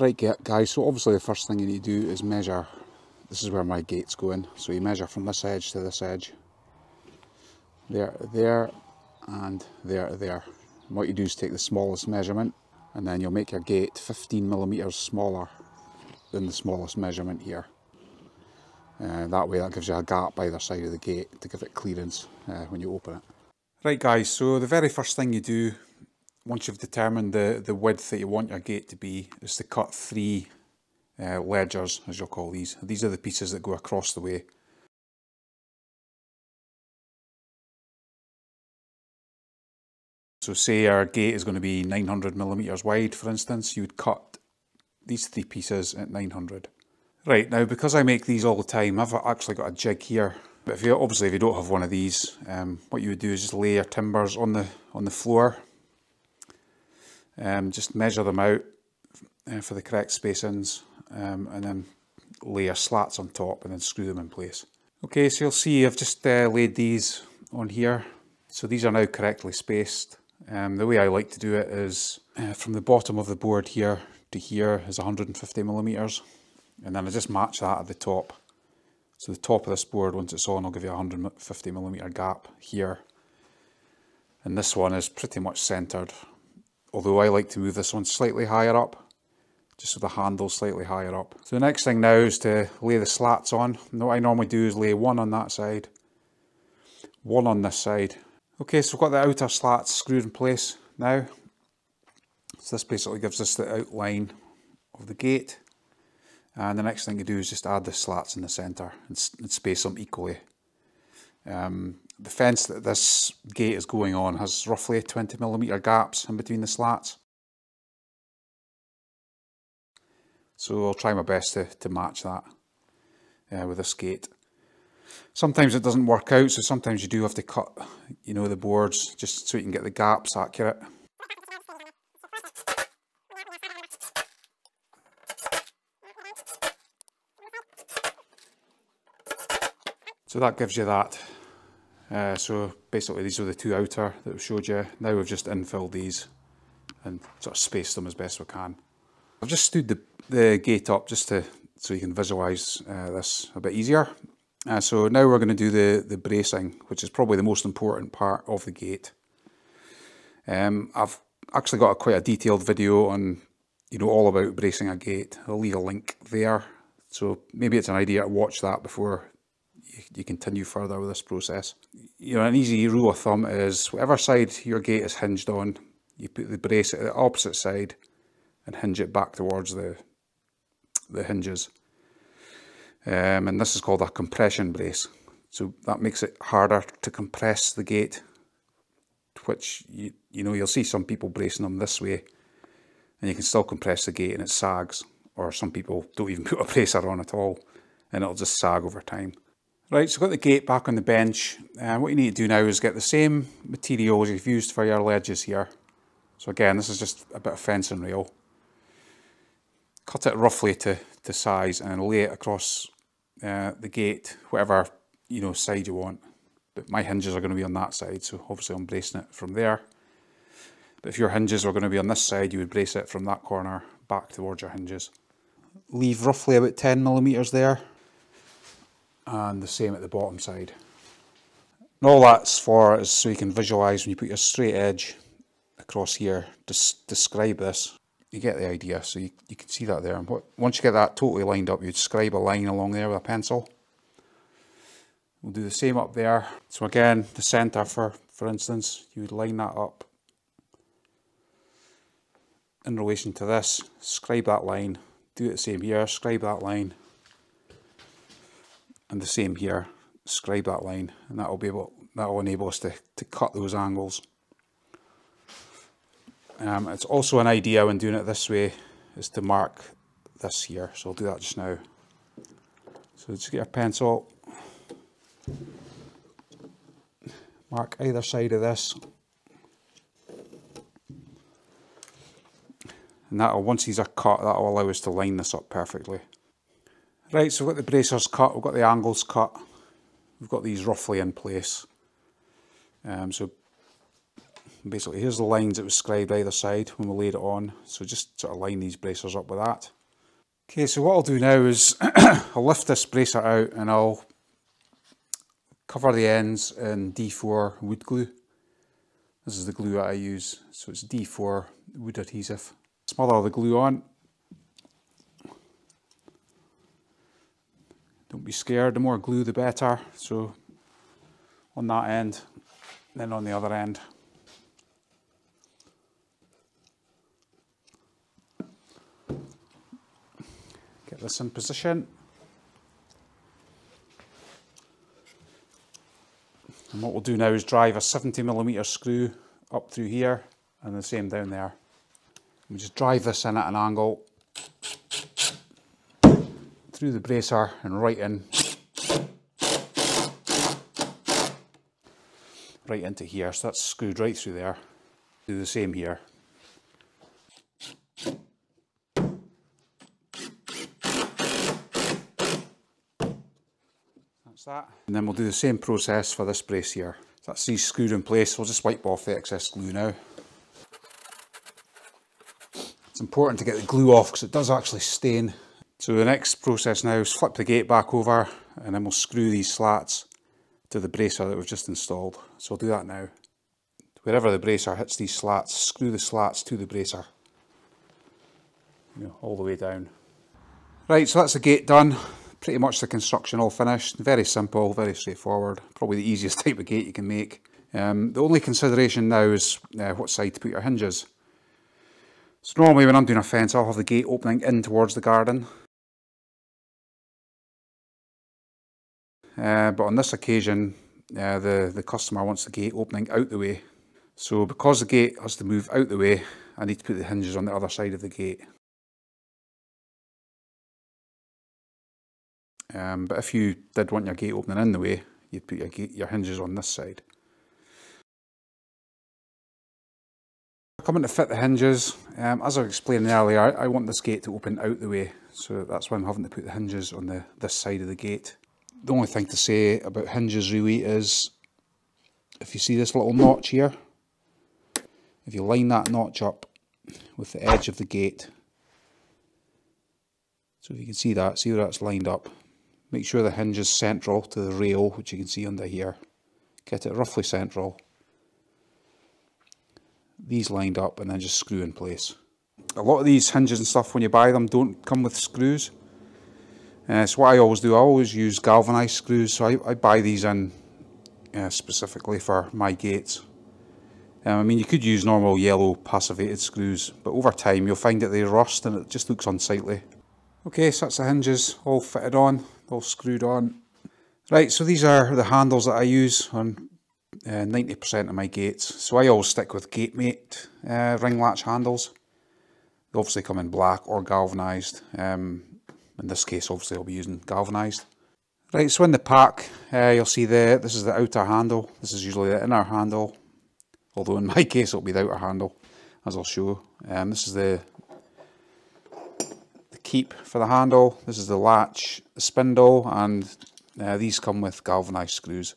Right guys, so obviously the first thing you need to do is measure, this is where my gate's going, so you measure from this edge to this edge, there, there, and there, there. And what you do is take the smallest measurement, and then you'll make your gate 15 millimeters smaller than the smallest measurement here. Uh, that way that gives you a gap either side of the gate to give it clearance uh, when you open it. Right guys, so the very first thing you do once you've determined the, the width that you want your gate to be is to cut three uh, ledgers as you'll call these. These are the pieces that go across the way. So say our gate is going to be 900 millimeters wide for instance, you would cut these three pieces at 900. Right, now because I make these all the time, I've actually got a jig here. But if you obviously if you don't have one of these, um, what you would do is just lay your timbers on the on the floor. Um, just measure them out uh, for the correct spacings um, and then lay your slats on top and then screw them in place. Okay, so you'll see I've just uh, laid these on here. So these are now correctly spaced. Um, the way I like to do it is uh, from the bottom of the board here to here is 150 millimeters and then I just match that at the top. So the top of this board, once it's on, I'll give you a 150 millimeter gap here. And this one is pretty much centered. Although I like to move this one slightly higher up, just so the handle's slightly higher up. So the next thing now is to lay the slats on. And what I normally do is lay one on that side, one on this side. Okay, so we've got the outer slats screwed in place now. So this basically gives us the outline of the gate. And the next thing you do is just add the slats in the centre and, and, space them equally. Um, the fence that this gate is going on has roughly 20 millimetre gaps in between the slats. So I'll try my best to, to match that uh, with this gate. Sometimes it doesn't work out, so sometimes you do have to cut, you know, the boards just so you can get the gaps accurate. So that gives you that. Uh, so basically these are the two outer that we showed you. Now we've just infilled these and sort of spaced them as best we can. I've just stood the, the gate up just to so you can visualise uh, this a bit easier. Uh, so now we're going to do the, the bracing, which is probably the most important part of the gate. Um, I've actually got a, quite a detailed video on, you know, all about bracing a gate. I'll leave a link there. So maybe it's an idea to watch that before you continue further with this process. You know, an easy rule of thumb is whatever side your gate is hinged on, you put the brace at the opposite side and hinge it back towards the the hinges. Um, and this is called a compression brace. So that makes it harder to compress the gate, which you, you know, you'll see some people bracing them this way and you can still compress the gate and it sags. Or some people don't even put a bracer on at all and it'll just sag over time. Right, so got the gate back on the bench. And uh, what you need to do now is get the same materials you've used for your ledges here. So again, this is just a bit of fencing rail. Cut it roughly to, to size and lay it across uh, the gate, whatever you know side you want. But my hinges are going to be on that side, so obviously I'm bracing it from there. But if your hinges were going to be on this side, you would brace it from that corner back towards your hinges. Leave roughly about 10 millimeters there and the same at the bottom side. And all that's for is so you can visualise when you put your straight edge across here, just describe this. You get the idea, so you, you can see that there. And once you get that totally lined up, you describe a line along there with a pencil. We'll do the same up there. So again, the centre for, for instance, you would line that up in relation to this, scribe that line, do it the same here, scribe that line, and the same here scribe that line and that will be able that will enable us to, to cut those angles. Um, it's also an idea when doing it this way is to mark this here. So I'll do that just now. So just get a pencil. Mark either side of this. And that'll once these are cut that'll allow us to line this up perfectly Right, so we've got the bracers cut, we've got the angles cut, we've got these roughly in place. Um, so Basically, here's the lines that was scribed either side when we laid it on. So just sort of line these bracers up with that. Okay, so what I'll do now is I'll lift this bracer out and I'll cover the ends in D4 wood glue. This is the glue that I use, so it's D4 wood adhesive. Smother the glue on. Don't be scared, the more glue the better. So on that end, then on the other end. Get this in position. And what we'll do now is drive a 70 millimeter screw up through here and the same down there. We just drive this in at an angle through the bracer and right in right into here. So that's screwed right through there. Do the same here. That's that. And then we'll do the same process for this brace here. So that's these screwed in place. We'll just wipe off the excess glue now. It's important to get the glue off because it does actually stain so the next process now is flip the gate back over and then we'll screw these slats to the bracer that we've just installed. So I'll do that now. Wherever the bracer hits these slats, screw the slats to the bracer. You know, all the way down. Right, so that's the gate done. Pretty much the construction all finished. Very simple, very straightforward. Probably the easiest type of gate you can make. Um, the only consideration now is uh, what side to put your hinges. So normally when I'm doing a fence, I'll have the gate opening in towards the garden. Uh, but on this occasion, uh, the, the customer wants the gate opening out the way. So because the gate has to move out the way, I need to put the hinges on the other side of the gate. Um, but if you did want your gate opening in the way, you'd put your, gate, your hinges on this side. Coming to fit the hinges, um, as I explained earlier, I, I want this gate to open out the way, so that's why I'm having to put the hinges on the this side of the gate the only thing to say about hinges really is if you see this little notch here, if you line that notch up with the edge of the gate, so if you can see that, see where that's lined up, make sure the hinge is central to the rail, which you can see under here, get it roughly central, these lined up and then just screw in place. A lot of these hinges and stuff when you buy them don't come with screws, uh, so what I always do, I always use galvanised screws, so I, I buy these in uh, specifically for my gates. Um, I mean, you could use normal yellow passivated screws, but over time you'll find that they rust and it just looks unsightly. Okay, so that's the hinges all fitted on, all screwed on. Right, so these are the handles that I use on 90% uh, of my gates. So I always stick with GateMate uh, ring latch handles. They obviously come in black or galvanised. Um, in this case, obviously, I'll be using galvanised. Right, so in the pack, uh, you'll see there, this is the outer handle. This is usually the inner handle. Although in my case, it'll be the outer handle, as I'll show. Um, this is the, the keep for the handle. This is the latch, the spindle, and uh, these come with galvanised screws.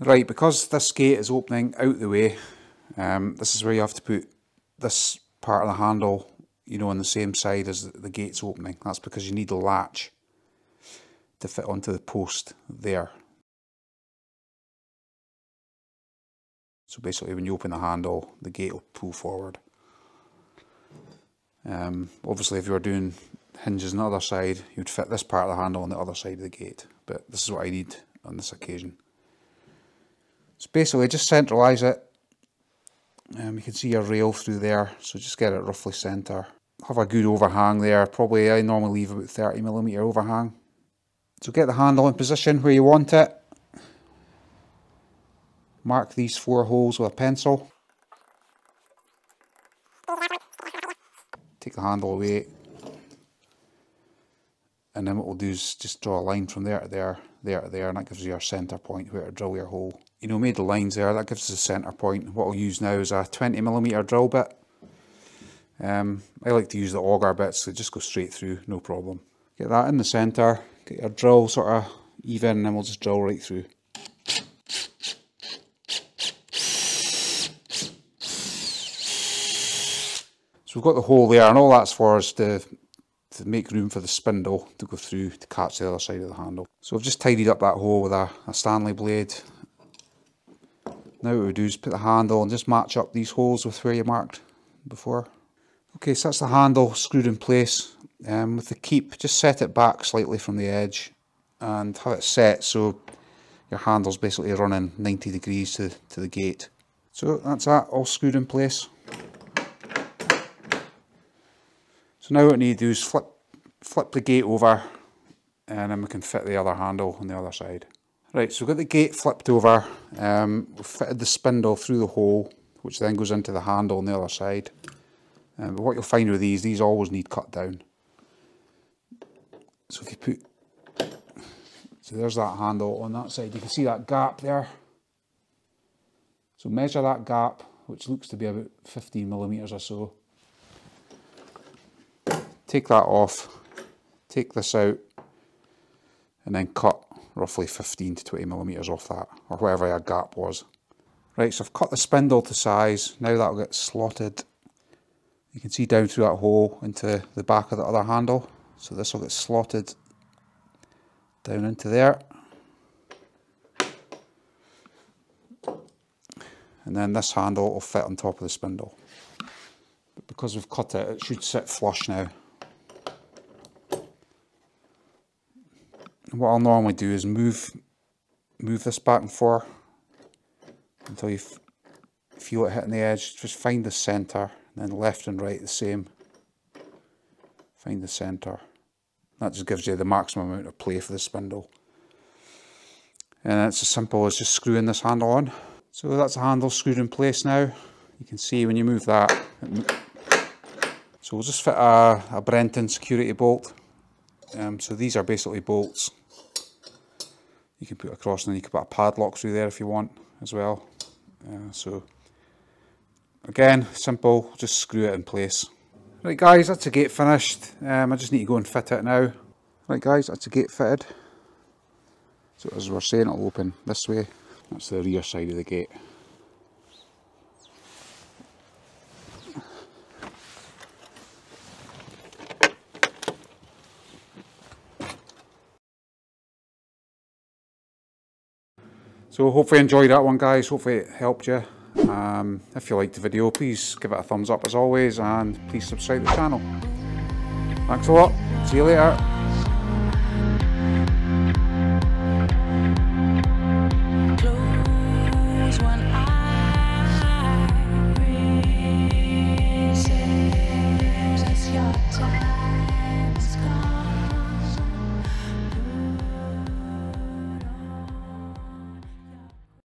Right, because this gate is opening out the way, um, this is where you have to put this part of the handle you know, on the same side as the gate's opening. That's because you need a latch to fit onto the post there. So basically when you open the handle, the gate will pull forward. Um, obviously if you were doing hinges on the other side, you'd fit this part of the handle on the other side of the gate. But this is what I need on this occasion. So basically just centralise it um, you can see a rail through there, so just get it roughly centre. Have a good overhang there, probably I normally leave about 30mm overhang. So get the handle in position where you want it. Mark these four holes with a pencil. Take the handle away. And then what we'll do is just draw a line from there to there, there to there, and that gives you your centre point where to drill your hole you know, made the lines there, that gives us a centre point. What I'll use now is a 20mm drill bit. Um, I like to use the auger bits, so just go straight through, no problem. Get that in the centre, get your drill sort of even, and then we'll just drill right through. So we've got the hole there and all that's for us to, to make room for the spindle to go through to catch the other side of the handle. So I've just tidied up that hole with a, a Stanley blade. Now what we do is put the handle and just match up these holes with where you marked before. Okay, so that's the handle screwed in place. Um, with the keep, just set it back slightly from the edge and have it set so your handle's basically running 90 degrees to, to the gate. So that's that, all screwed in place. So now what we need to do is flip, flip the gate over and then we can fit the other handle on the other side. Right, so we've got the gate flipped over, um, we've fitted the spindle through the hole, which then goes into the handle on the other side. Um, but what you'll find with these, these always need cut down. So if you put, so there's that handle on that side, you can see that gap there. So measure that gap, which looks to be about 15 millimetres or so. Take that off, take this out, and then cut roughly 15 to 20 millimetres off that, or whatever your gap was. Right, so I've cut the spindle to size, now that'll get slotted. You can see down through that hole into the back of the other handle. So this will get slotted down into there. And then this handle will fit on top of the spindle. But because we've cut it, it should sit flush now. What I'll normally do is move move this back and forth until you feel it hitting the edge. Just find the centre, and then left and right the same. Find the centre. That just gives you the maximum amount of play for the spindle. And it's as simple as just screwing this handle on. So that's the handle screwed in place now. You can see when you move that. So we'll just fit a, a Brenton security bolt. Um, so these are basically bolts you can put across and then you can put a padlock through there if you want as well. Uh, so again, simple, just screw it in place. Right guys, that's a gate finished. Um, I just need to go and fit it now. Right guys, that's a gate fitted. So as we're saying, it'll open this way. That's the rear side of the gate. So hopefully you enjoyed that one guys, hopefully it helped you. Um, if you liked the video please give it a thumbs up as always and please subscribe to the channel. Thanks a lot, see you later.